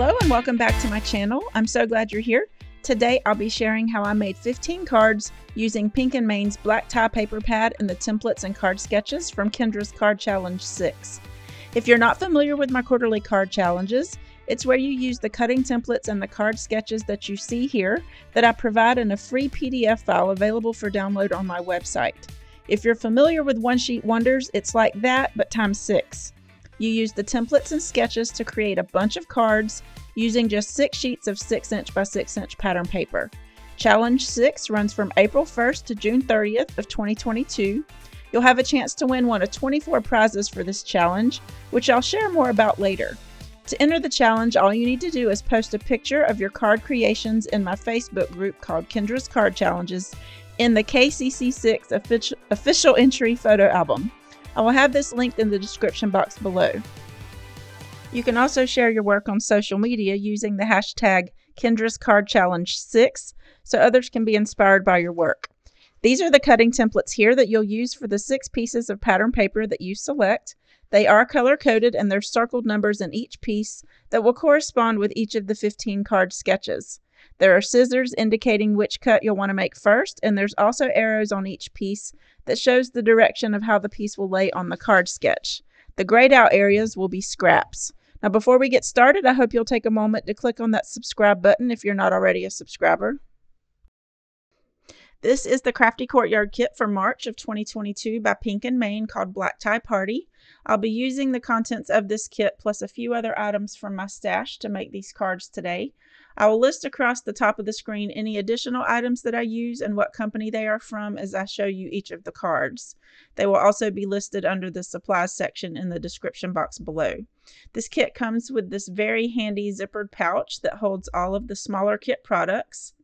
Hello and welcome back to my channel. I'm so glad you're here. Today I'll be sharing how I made 15 cards using Pink and Main's black tie paper pad and the templates and card sketches from Kendra's Card Challenge 6. If you're not familiar with my quarterly card challenges, it's where you use the cutting templates and the card sketches that you see here that I provide in a free PDF file available for download on my website. If you're familiar with One Sheet Wonders, it's like that, but times six. You use the templates and sketches to create a bunch of cards using just six sheets of 6 inch by 6 inch pattern paper. Challenge 6 runs from April 1st to June 30th of 2022. You'll have a chance to win one of 24 prizes for this challenge, which I'll share more about later. To enter the challenge, all you need to do is post a picture of your card creations in my Facebook group called Kendra's Card Challenges in the KCC6 official, official entry photo album. I will have this linked in the description box below. You can also share your work on social media using the hashtag Kendra's Card Challenge 6 so others can be inspired by your work. These are the cutting templates here that you'll use for the six pieces of pattern paper that you select. They are color coded and there's circled numbers in each piece that will correspond with each of the 15 card sketches. There are scissors indicating which cut you'll want to make first, and there's also arrows on each piece that shows the direction of how the piece will lay on the card sketch. The grayed out areas will be scraps. Now before we get started, I hope you'll take a moment to click on that subscribe button if you're not already a subscriber. This is the Crafty Courtyard kit for March of 2022 by Pink and Main called Black Tie Party. I'll be using the contents of this kit plus a few other items from my stash to make these cards today. I will list across the top of the screen any additional items that I use and what company they are from as I show you each of the cards. They will also be listed under the supplies section in the description box below. This kit comes with this very handy zippered pouch that holds all of the smaller kit products.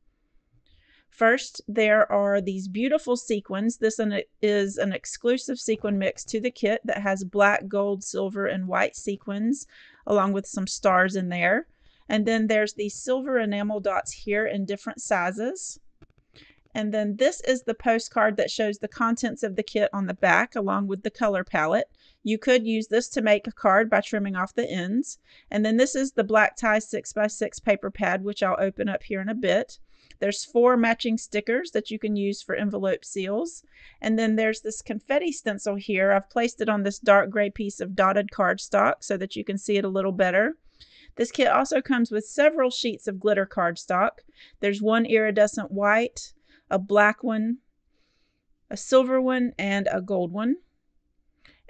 First, there are these beautiful sequins. This is an exclusive sequin mix to the kit that has black, gold, silver, and white sequins, along with some stars in there. And then there's these silver enamel dots here in different sizes. And then this is the postcard that shows the contents of the kit on the back along with the color palette. You could use this to make a card by trimming off the ends. And then this is the black tie 6x6 paper pad, which I'll open up here in a bit. There's four matching stickers that you can use for envelope seals. And then there's this confetti stencil here. I've placed it on this dark gray piece of dotted cardstock so that you can see it a little better. This kit also comes with several sheets of glitter cardstock. There's one iridescent white, a black one, a silver one, and a gold one.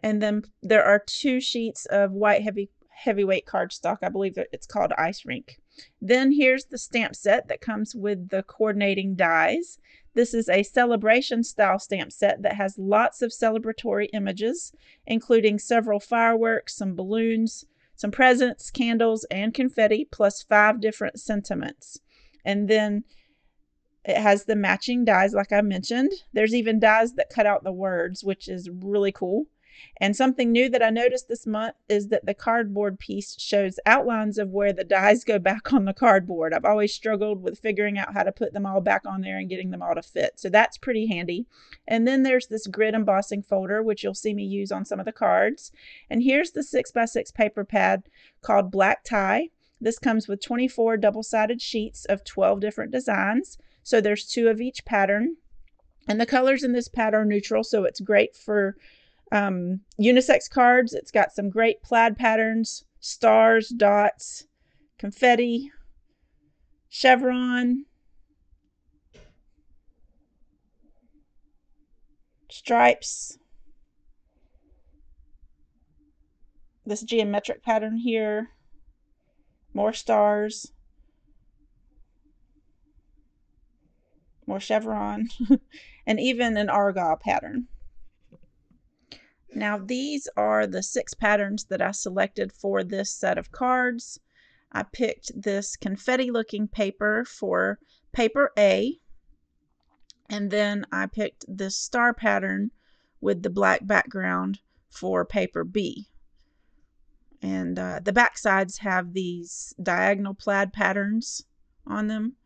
And then there are two sheets of white heavy heavyweight cardstock. I believe that it's called Ice Rink. Then here's the stamp set that comes with the coordinating dies. This is a celebration style stamp set that has lots of celebratory images, including several fireworks, some balloons, some presents, candles, and confetti, plus five different sentiments. And then it has the matching dies, like I mentioned. There's even dies that cut out the words, which is really cool. And something new that I noticed this month is that the cardboard piece shows outlines of where the dies go back on the cardboard. I've always struggled with figuring out how to put them all back on there and getting them all to fit. So that's pretty handy. And then there's this grid embossing folder, which you'll see me use on some of the cards. And here's the 6x6 paper pad called Black Tie. This comes with 24 double-sided sheets of 12 different designs. So there's two of each pattern. And the colors in this pad are neutral, so it's great for um, unisex cards. It's got some great plaid patterns, stars, dots, confetti, chevron, stripes, this geometric pattern here, more stars, more chevron, and even an argyle pattern. Now these are the six patterns that I selected for this set of cards. I picked this confetti looking paper for paper A. And then I picked this star pattern with the black background for paper B. And uh, the back sides have these diagonal plaid patterns on them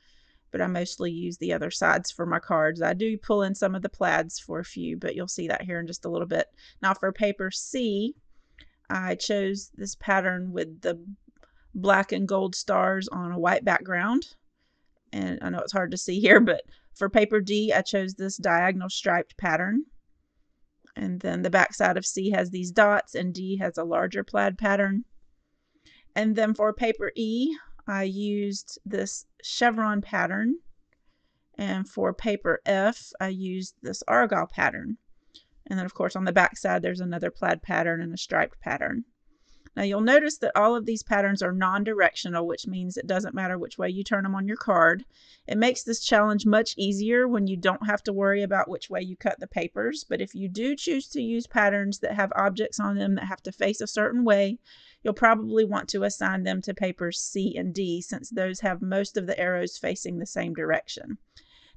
but I mostly use the other sides for my cards. I do pull in some of the plaids for a few, but you'll see that here in just a little bit. Now for paper C, I chose this pattern with the black and gold stars on a white background. And I know it's hard to see here, but for paper D, I chose this diagonal striped pattern. And then the back side of C has these dots and D has a larger plaid pattern. And then for paper E, I used this chevron pattern. And for paper F, I used this argyle pattern. And then of course on the back side, there's another plaid pattern and a striped pattern. Now you'll notice that all of these patterns are non-directional, which means it doesn't matter which way you turn them on your card. It makes this challenge much easier when you don't have to worry about which way you cut the papers. But if you do choose to use patterns that have objects on them that have to face a certain way, you'll probably want to assign them to papers C and D since those have most of the arrows facing the same direction.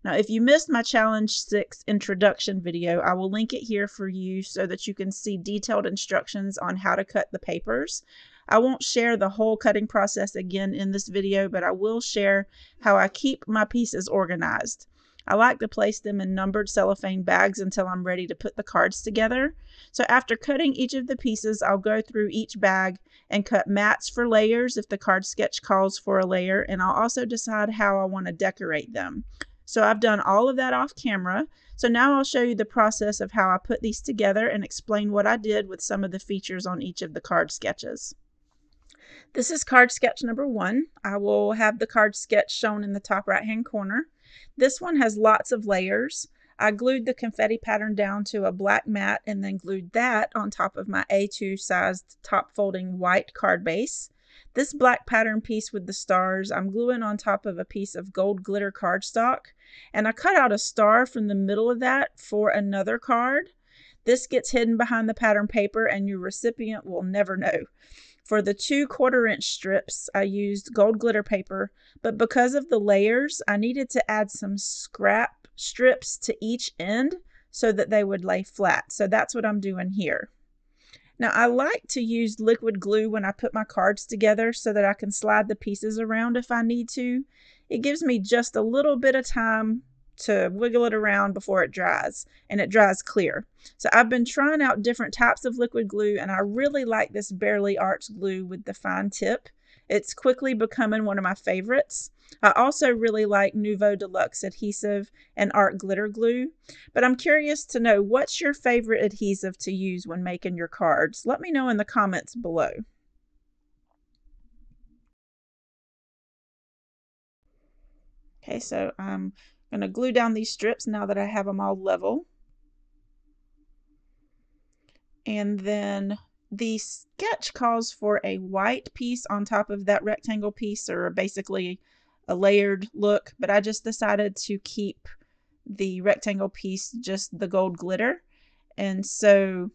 Now, if you missed my Challenge 6 introduction video, I will link it here for you so that you can see detailed instructions on how to cut the papers. I won't share the whole cutting process again in this video, but I will share how I keep my pieces organized. I like to place them in numbered cellophane bags until I'm ready to put the cards together. So after cutting each of the pieces, I'll go through each bag and cut mats for layers if the card sketch calls for a layer, and I'll also decide how I want to decorate them. So I've done all of that off camera. So now I'll show you the process of how I put these together and explain what I did with some of the features on each of the card sketches. This is card sketch number one. I will have the card sketch shown in the top right hand corner. This one has lots of layers. I glued the confetti pattern down to a black mat and then glued that on top of my A2 sized top folding white card base. This black pattern piece with the stars, I'm gluing on top of a piece of gold glitter cardstock. And I cut out a star from the middle of that for another card. This gets hidden behind the pattern paper and your recipient will never know. For the two quarter inch strips, I used gold glitter paper, but because of the layers, I needed to add some scrap strips to each end so that they would lay flat. So that's what I'm doing here. Now I like to use liquid glue when I put my cards together so that I can slide the pieces around if I need to. It gives me just a little bit of time to wiggle it around before it dries and it dries clear. So I've been trying out different types of liquid glue and I really like this Bearly Arts glue with the fine tip. It's quickly becoming one of my favorites. I also really like Nuvo Deluxe adhesive and art glitter glue, but I'm curious to know what's your favorite adhesive to use when making your cards? Let me know in the comments below. Okay, so I'm going to glue down these strips now that I have them all level. And then the sketch calls for a white piece on top of that rectangle piece, or basically a layered look, but I just decided to keep the rectangle piece just the gold glitter. And so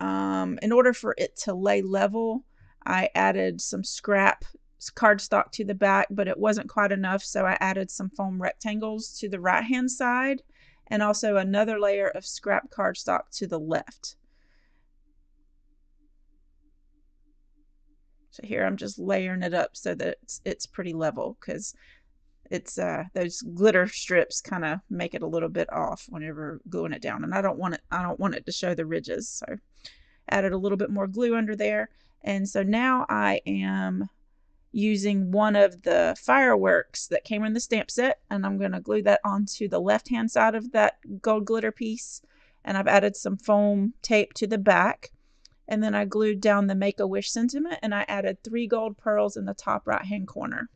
um, in order for it to lay level, I added some scrap cardstock to the back, but it wasn't quite enough. So I added some foam rectangles to the right hand side and also another layer of scrap cardstock to the left. So here I'm just layering it up so that it's, it's pretty level because it's uh, those glitter strips kind of make it a little bit off whenever gluing it down. And I don't want it, I don't want it to show the ridges. So added a little bit more glue under there. And so now I am using one of the fireworks that came in the stamp set and I'm going to glue that onto the left hand side of that gold glitter piece and I've added some foam tape to the back and then I glued down the Make-A-Wish sentiment and I added three gold pearls in the top right hand corner.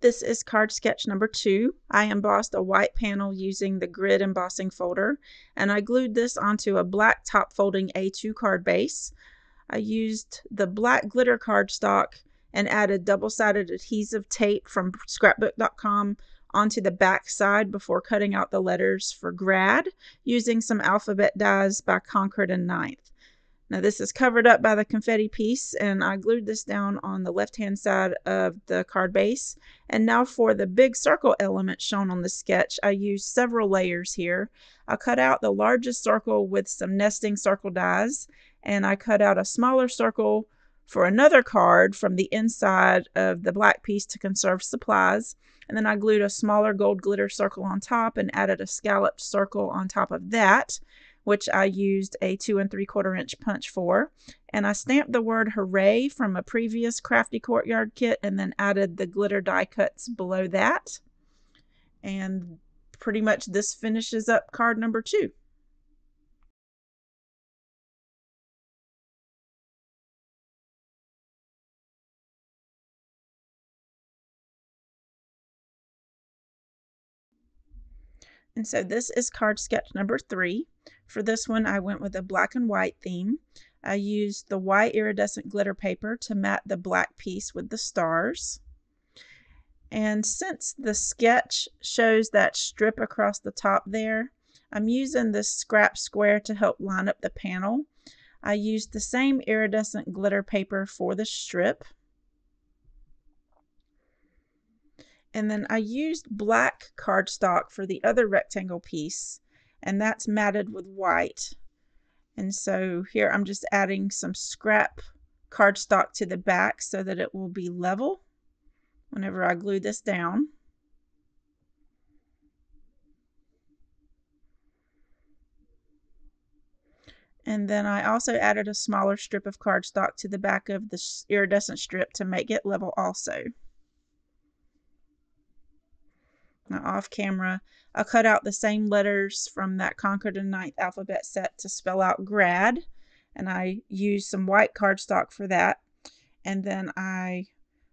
This is card sketch number two. I embossed a white panel using the grid embossing folder and I glued this onto a black top folding A2 card base. I used the black glitter cardstock and added double-sided adhesive tape from scrapbook.com onto the back side before cutting out the letters for grad using some alphabet dies by Concord and Ninth. Now this is covered up by the confetti piece and I glued this down on the left hand side of the card base. And now for the big circle element shown on the sketch, I used several layers here. I cut out the largest circle with some nesting circle dies and I cut out a smaller circle for another card from the inside of the black piece to conserve supplies. And then I glued a smaller gold glitter circle on top and added a scalloped circle on top of that which I used a two and three quarter inch punch for. And I stamped the word hooray from a previous Crafty Courtyard kit and then added the glitter die cuts below that. And pretty much this finishes up card number two. And so this is card sketch number three. For this one, I went with a black and white theme. I used the white iridescent glitter paper to mat the black piece with the stars. And since the sketch shows that strip across the top there, I'm using this scrap square to help line up the panel. I used the same iridescent glitter paper for the strip. And then I used black cardstock for the other rectangle piece, and that's matted with white. And so here I'm just adding some scrap cardstock to the back so that it will be level whenever I glue this down. And then I also added a smaller strip of cardstock to the back of the iridescent strip to make it level also. Now off camera, I cut out the same letters from that Concord and Ninth alphabet set to spell out grad. And I used some white cardstock for that. And then I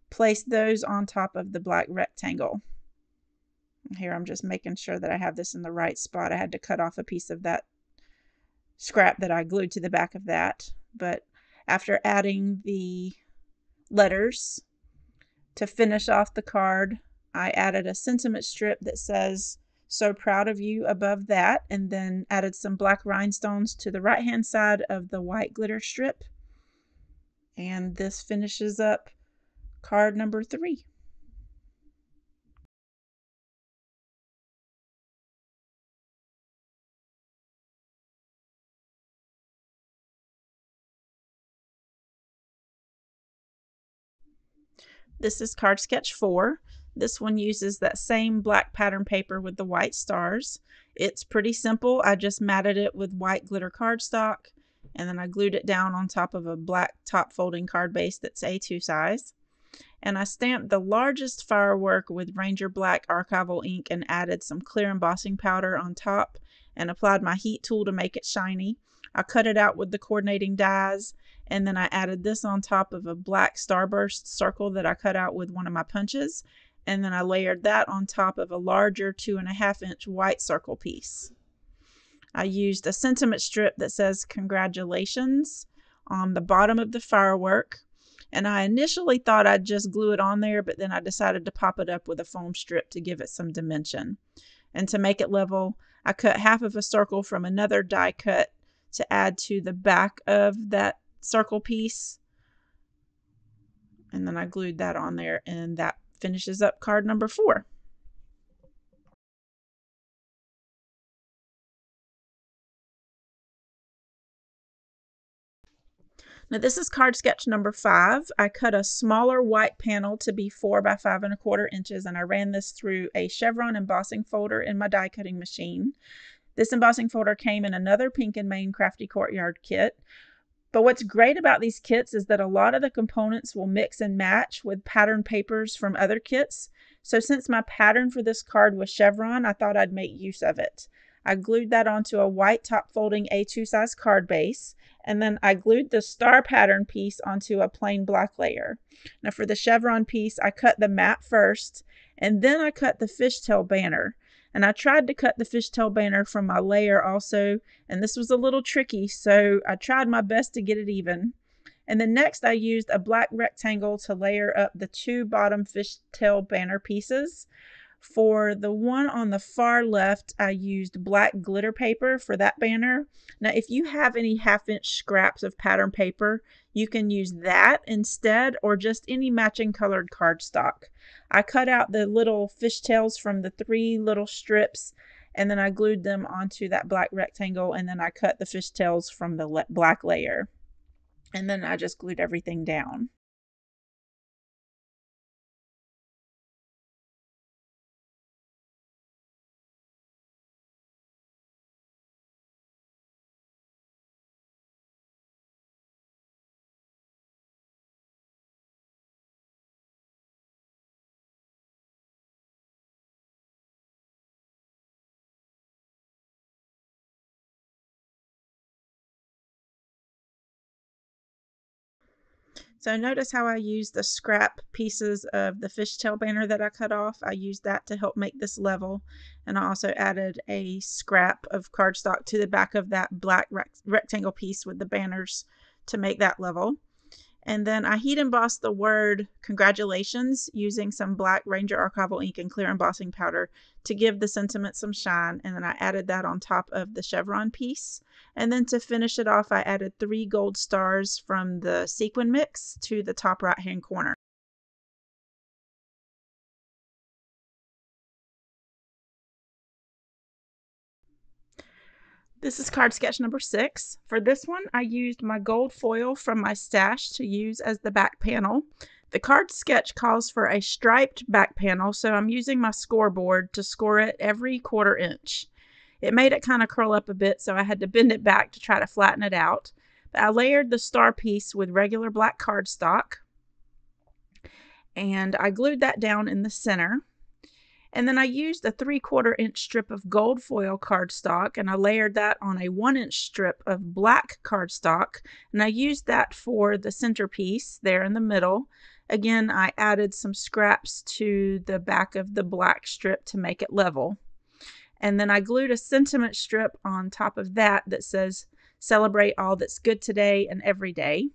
placed those on top of the black rectangle. Here I'm just making sure that I have this in the right spot. I had to cut off a piece of that scrap that I glued to the back of that. But after adding the letters to finish off the card, I added a sentiment strip that says, So proud of you above that, and then added some black rhinestones to the right hand side of the white glitter strip. And this finishes up card number three. This is card sketch four. This one uses that same black pattern paper with the white stars. It's pretty simple. I just matted it with white glitter cardstock and then I glued it down on top of a black top folding card base that's A2 size. And I stamped the largest firework with Ranger Black archival ink and added some clear embossing powder on top and applied my heat tool to make it shiny. I cut it out with the coordinating dies and then I added this on top of a black starburst circle that I cut out with one of my punches and then I layered that on top of a larger two and a half inch white circle piece. I used a sentiment strip that says congratulations on the bottom of the firework and I initially thought I'd just glue it on there but then I decided to pop it up with a foam strip to give it some dimension. And to make it level I cut half of a circle from another die cut to add to the back of that circle piece and then I glued that on there and that finishes up card number four. Now this is card sketch number five. I cut a smaller white panel to be four by five and a quarter inches and I ran this through a chevron embossing folder in my die cutting machine. This embossing folder came in another Pink and Main Crafty Courtyard kit but what's great about these kits is that a lot of the components will mix and match with pattern papers from other kits. So since my pattern for this card was chevron, I thought I'd make use of it. I glued that onto a white top folding A2 size card base, and then I glued the star pattern piece onto a plain black layer. Now for the chevron piece, I cut the map first, and then I cut the fishtail banner. And I tried to cut the fishtail banner from my layer also, and this was a little tricky, so I tried my best to get it even. And then next I used a black rectangle to layer up the two bottom fishtail banner pieces. For the one on the far left, I used black glitter paper for that banner. Now, if you have any half inch scraps of pattern paper, you can use that instead or just any matching colored cardstock. I cut out the little fishtails from the three little strips and then I glued them onto that black rectangle and then I cut the fishtails from the black layer. And then I just glued everything down. So notice how I used the scrap pieces of the fishtail banner that I cut off. I used that to help make this level. And I also added a scrap of cardstock to the back of that black rect rectangle piece with the banners to make that level. And then I heat embossed the word congratulations using some black Ranger Archival ink and clear embossing powder to give the sentiment some shine. And then I added that on top of the chevron piece. And then to finish it off, I added three gold stars from the sequin mix to the top right hand corner. This is card sketch number six. For this one, I used my gold foil from my stash to use as the back panel. The card sketch calls for a striped back panel, so I'm using my scoreboard to score it every quarter inch. It made it kind of curl up a bit, so I had to bend it back to try to flatten it out. But I layered the star piece with regular black cardstock, and I glued that down in the center. And then I used a three quarter inch strip of gold foil cardstock and I layered that on a one inch strip of black cardstock. And I used that for the centerpiece there in the middle. Again, I added some scraps to the back of the black strip to make it level. And then I glued a sentiment strip on top of that that says, Celebrate all that's good today and every day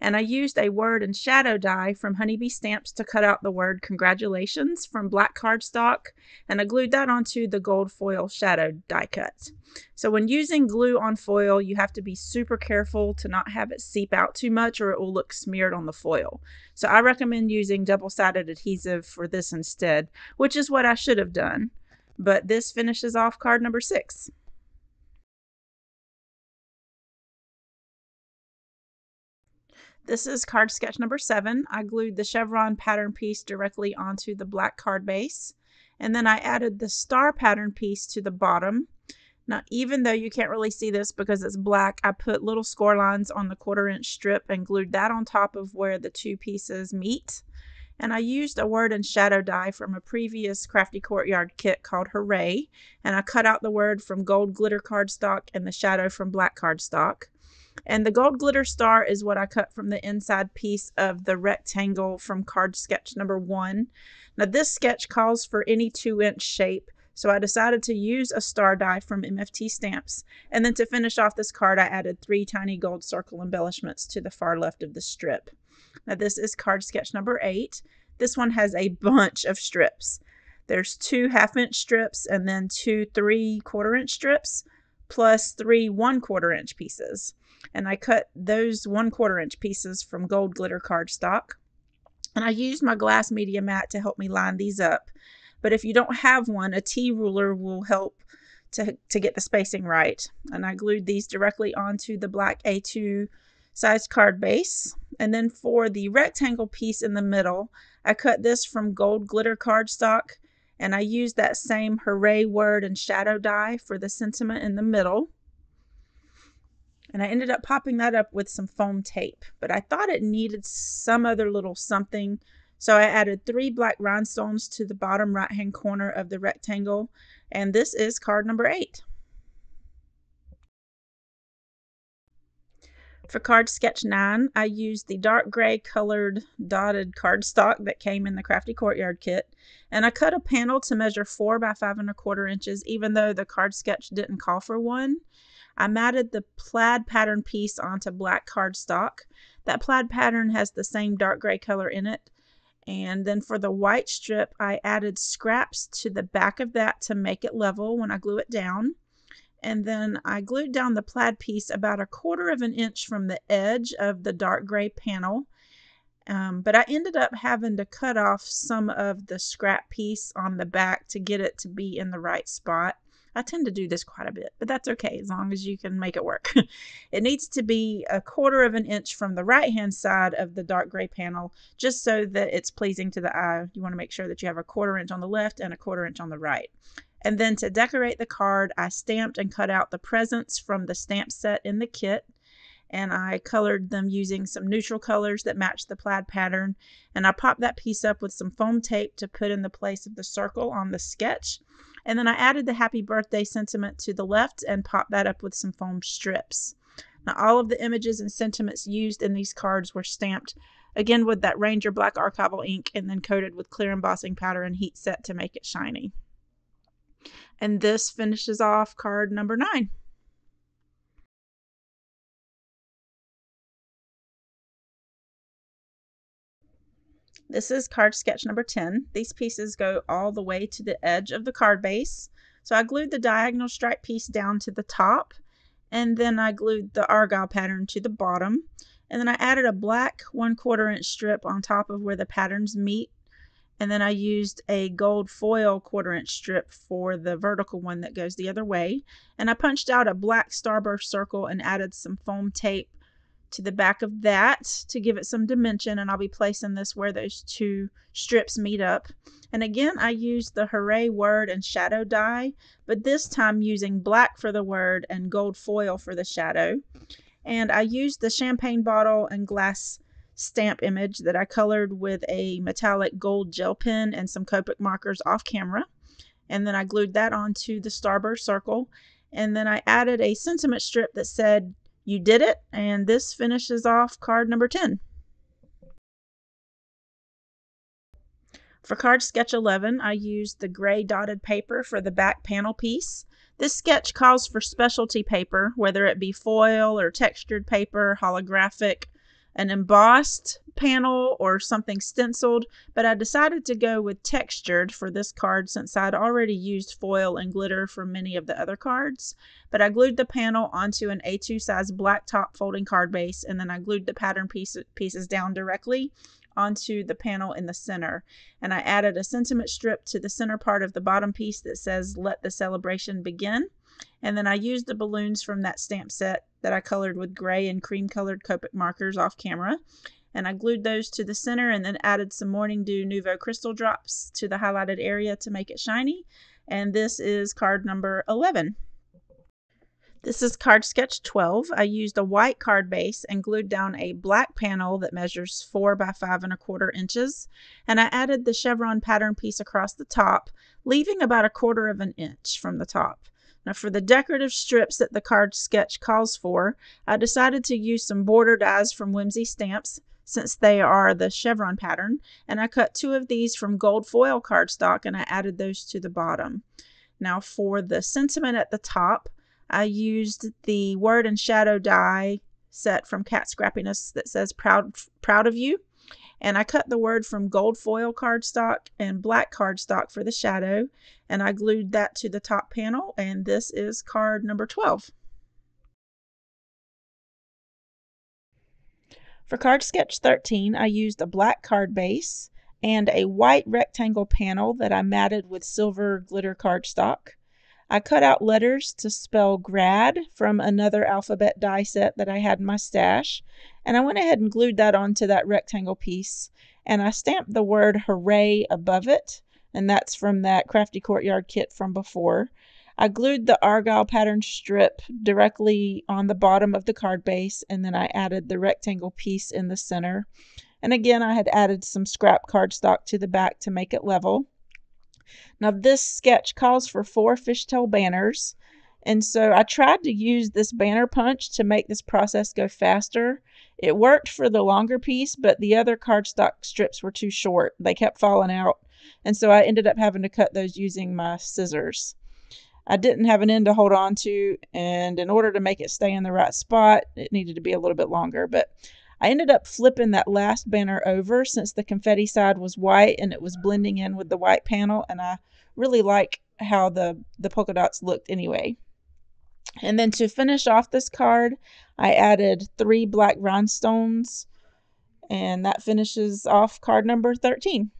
and I used a word and shadow die from Honeybee Stamps to cut out the word congratulations from black cardstock, and I glued that onto the gold foil shadow die cut. So when using glue on foil, you have to be super careful to not have it seep out too much or it will look smeared on the foil. So I recommend using double-sided adhesive for this instead, which is what I should have done. But this finishes off card number six. This is card sketch number seven. I glued the chevron pattern piece directly onto the black card base. And then I added the star pattern piece to the bottom. Now, even though you can't really see this because it's black, I put little score lines on the quarter inch strip and glued that on top of where the two pieces meet. And I used a word and shadow die from a previous Crafty Courtyard kit called Hooray. And I cut out the word from gold glitter cardstock and the shadow from black cardstock. And the gold glitter star is what I cut from the inside piece of the rectangle from card sketch number one. Now this sketch calls for any two inch shape. So I decided to use a star die from MFT stamps. And then to finish off this card, I added three tiny gold circle embellishments to the far left of the strip. Now this is card sketch number eight. This one has a bunch of strips. There's two half inch strips and then two three quarter inch strips plus three one quarter inch pieces and I cut those one quarter inch pieces from gold glitter cardstock. And I used my glass media mat to help me line these up. But if you don't have one, a T ruler will help to, to get the spacing right. And I glued these directly onto the black A2 size card base. And then for the rectangle piece in the middle, I cut this from gold glitter cardstock and I used that same hooray word and shadow die for the sentiment in the middle. And I ended up popping that up with some foam tape, but I thought it needed some other little something. So I added three black rhinestones to the bottom right hand corner of the rectangle. And this is card number eight. For card sketch 9, I used the dark gray colored dotted cardstock that came in the Crafty Courtyard kit, and I cut a panel to measure 4 by 5 and a quarter inches, even though the card sketch didn't call for one. I matted the plaid pattern piece onto black cardstock. That plaid pattern has the same dark gray color in it. And then for the white strip, I added scraps to the back of that to make it level when I glue it down. And then I glued down the plaid piece about a quarter of an inch from the edge of the dark gray panel. Um, but I ended up having to cut off some of the scrap piece on the back to get it to be in the right spot. I tend to do this quite a bit, but that's okay as long as you can make it work. it needs to be a quarter of an inch from the right hand side of the dark gray panel just so that it's pleasing to the eye. You want to make sure that you have a quarter inch on the left and a quarter inch on the right. And then to decorate the card, I stamped and cut out the presents from the stamp set in the kit and I colored them using some neutral colors that match the plaid pattern. And I popped that piece up with some foam tape to put in the place of the circle on the sketch. And then I added the happy birthday sentiment to the left and popped that up with some foam strips. Now all of the images and sentiments used in these cards were stamped again with that Ranger Black Archival ink and then coated with clear embossing powder and heat set to make it shiny. And this finishes off card number nine. This is card sketch number 10. These pieces go all the way to the edge of the card base. So I glued the diagonal stripe piece down to the top and then I glued the argyle pattern to the bottom. And then I added a black one quarter inch strip on top of where the patterns meet. And then I used a gold foil quarter inch strip for the vertical one that goes the other way. And I punched out a black starburst circle and added some foam tape to the back of that to give it some dimension and I'll be placing this where those two strips meet up. And again, I used the Hooray word and shadow die, but this time using black for the word and gold foil for the shadow. And I used the champagne bottle and glass stamp image that I colored with a metallic gold gel pen and some Copic markers off camera. And then I glued that onto the starburst circle. And then I added a sentiment strip that said you did it, and this finishes off card number 10. For card sketch 11, I used the gray dotted paper for the back panel piece. This sketch calls for specialty paper, whether it be foil or textured paper, holographic, an embossed panel or something stenciled, but I decided to go with textured for this card since I'd already used foil and glitter for many of the other cards. But I glued the panel onto an A2 size black top folding card base and then I glued the pattern piece, pieces down directly onto the panel in the center. And I added a sentiment strip to the center part of the bottom piece that says, let the celebration begin. And then I used the balloons from that stamp set that I colored with gray and cream colored Copic markers off camera. And I glued those to the center and then added some Morning Dew Nuvo crystal drops to the highlighted area to make it shiny. And this is card number 11. This is card sketch 12. I used a white card base and glued down a black panel that measures four by five and a quarter inches. And I added the chevron pattern piece across the top, leaving about a quarter of an inch from the top. Now for the decorative strips that the card sketch calls for, I decided to use some border dies from Whimsy Stamps since they are the chevron pattern, and I cut two of these from gold foil cardstock and I added those to the bottom. Now for the sentiment at the top, I used the word and shadow die set from Kat Scrappiness that says proud proud of you and I cut the word from gold foil cardstock and black cardstock for the shadow and I glued that to the top panel and this is card number 12. For card sketch 13 I used a black card base and a white rectangle panel that I matted with silver glitter cardstock. I cut out letters to spell grad from another alphabet die set that I had in my stash, and I went ahead and glued that onto that rectangle piece, and I stamped the word hooray above it, and that's from that Crafty Courtyard kit from before. I glued the argyle pattern strip directly on the bottom of the card base, and then I added the rectangle piece in the center. And again, I had added some scrap cardstock to the back to make it level. Now this sketch calls for four fishtail banners. And so I tried to use this banner punch to make this process go faster. It worked for the longer piece, but the other cardstock strips were too short. They kept falling out. And so I ended up having to cut those using my scissors. I didn't have an end to hold on to, and in order to make it stay in the right spot, it needed to be a little bit longer. But I ended up flipping that last banner over since the confetti side was white and it was blending in with the white panel and I really like how the, the polka dots looked anyway. And then to finish off this card, I added three black rhinestones and that finishes off card number 13.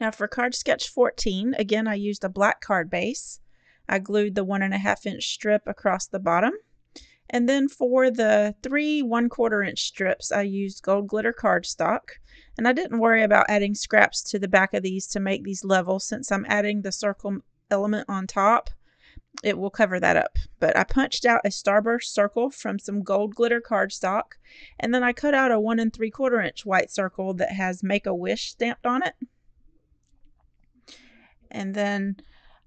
Now for card sketch 14, again I used a black card base. I glued the one and a half inch strip across the bottom. And then for the three one quarter inch strips, I used gold glitter cardstock. And I didn't worry about adding scraps to the back of these to make these level since I'm adding the circle element on top. it will cover that up. But I punched out a starburst circle from some gold glitter cardstock, and then I cut out a one and three quarter inch white circle that has Make a Wish stamped on it. And then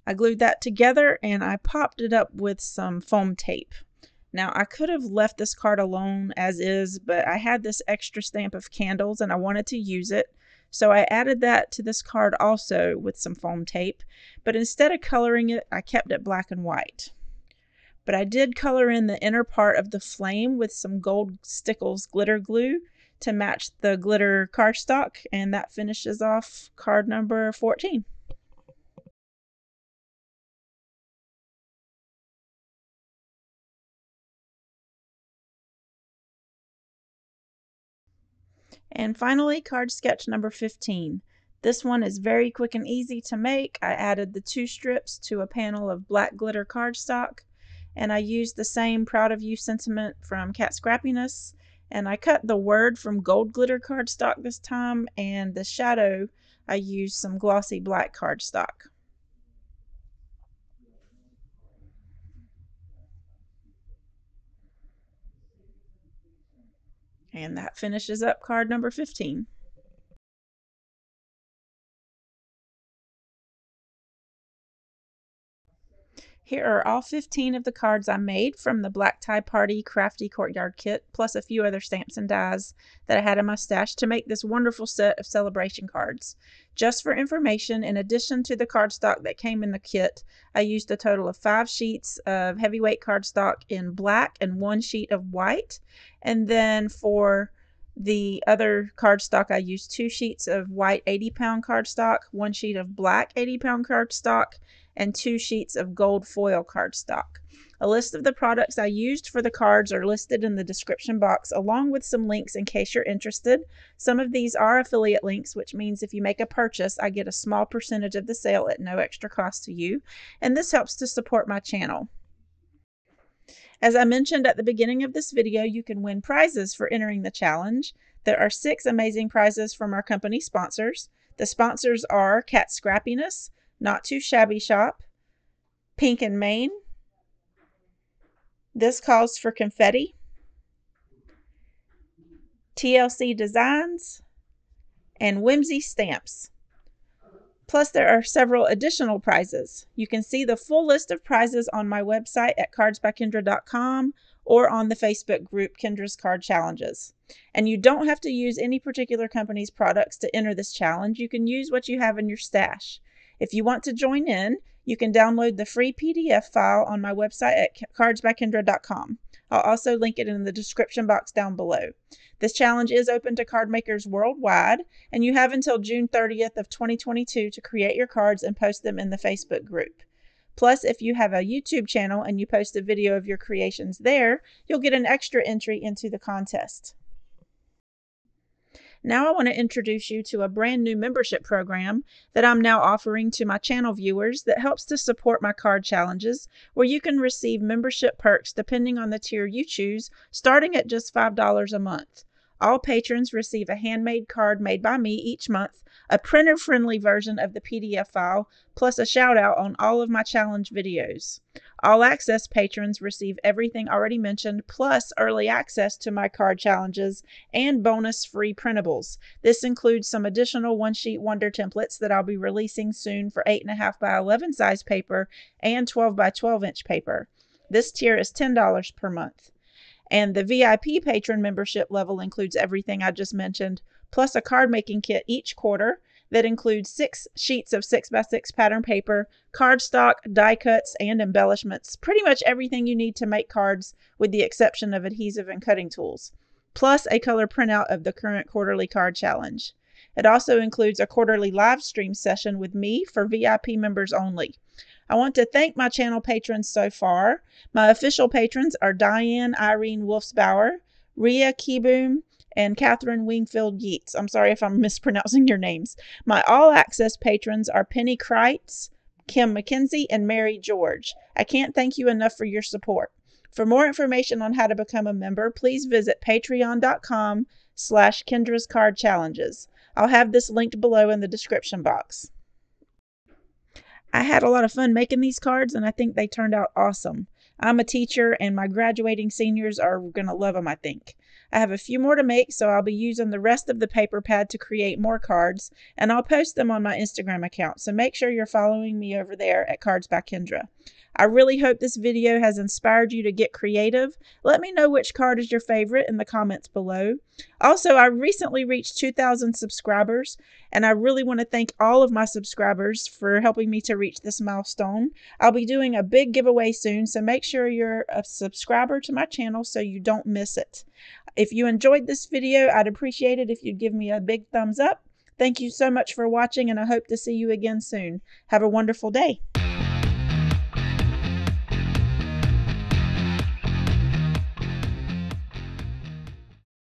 I glued that together and I popped it up with some foam tape. Now I could have left this card alone as is, but I had this extra stamp of candles and I wanted to use it. So I added that to this card also with some foam tape, but instead of coloring it, I kept it black and white. But I did color in the inner part of the flame with some gold stickles glitter glue to match the glitter cardstock, and that finishes off card number 14. And finally, card sketch number 15. This one is very quick and easy to make. I added the two strips to a panel of black glitter cardstock, and I used the same Proud of You sentiment from Kat Scrappiness, and I cut the word from gold glitter cardstock this time, and the shadow I used some glossy black cardstock. And that finishes up card number 15. Here are all 15 of the cards I made from the Black Tie Party Crafty Courtyard Kit, plus a few other stamps and dies that I had in my stash to make this wonderful set of celebration cards. Just for information, in addition to the cardstock that came in the kit, I used a total of five sheets of heavyweight cardstock in black and one sheet of white. And then for the other cardstock, I used two sheets of white 80 pound cardstock, one sheet of black 80 pound cardstock, and two sheets of gold foil cardstock. A list of the products I used for the cards are listed in the description box along with some links in case you're interested. Some of these are affiliate links, which means if you make a purchase, I get a small percentage of the sale at no extra cost to you, and this helps to support my channel. As I mentioned at the beginning of this video, you can win prizes for entering the challenge. There are six amazing prizes from our company sponsors. The sponsors are Kat Scrappiness, not Too Shabby Shop, Pink and Main. This calls for confetti. TLC Designs and Whimsy Stamps. Plus, there are several additional prizes. You can see the full list of prizes on my website at cardsbykendra.com or on the Facebook group Kendra's Card Challenges. And you don't have to use any particular company's products to enter this challenge. You can use what you have in your stash. If you want to join in, you can download the free PDF file on my website at cardsbykendra.com. I'll also link it in the description box down below. This challenge is open to card makers worldwide, and you have until June 30th of 2022 to create your cards and post them in the Facebook group. Plus, if you have a YouTube channel and you post a video of your creations there, you'll get an extra entry into the contest. Now I want to introduce you to a brand new membership program that I'm now offering to my channel viewers that helps to support my card challenges, where you can receive membership perks depending on the tier you choose, starting at just $5 a month. All patrons receive a handmade card made by me each month, a printer friendly version of the PDF file, plus a shout out on all of my challenge videos. All access patrons receive everything already mentioned, plus early access to my card challenges and bonus free printables. This includes some additional one sheet wonder templates that I'll be releasing soon for 8.5 by 11 size paper and 12 by 12 inch paper. This tier is $10 per month. And the VIP patron membership level includes everything I just mentioned, plus a card making kit each quarter that includes six sheets of 6x6 pattern paper, cardstock, die cuts, and embellishments. Pretty much everything you need to make cards, with the exception of adhesive and cutting tools, plus a color printout of the current quarterly card challenge. It also includes a quarterly live stream session with me for VIP members only. I want to thank my channel patrons so far. My official patrons are Diane Irene Wolfsbauer, Ria Kieboom, and Catherine Wingfield Yeats. I'm sorry if I'm mispronouncing your names. My all access patrons are Penny Kreitz, Kim McKenzie, and Mary George. I can't thank you enough for your support. For more information on how to become a member, please visit patreon.com slash Kendra's Card Challenges. I'll have this linked below in the description box. I had a lot of fun making these cards and I think they turned out awesome. I'm a teacher and my graduating seniors are going to love them, I think. I have a few more to make, so I'll be using the rest of the paper pad to create more cards, and I'll post them on my Instagram account, so make sure you're following me over there at Cards by Kendra. I really hope this video has inspired you to get creative. Let me know which card is your favorite in the comments below. Also, I recently reached 2,000 subscribers, and I really want to thank all of my subscribers for helping me to reach this milestone. I'll be doing a big giveaway soon, so make sure you're a subscriber to my channel so you don't miss it. If you enjoyed this video, I'd appreciate it if you'd give me a big thumbs up. Thank you so much for watching, and I hope to see you again soon. Have a wonderful day.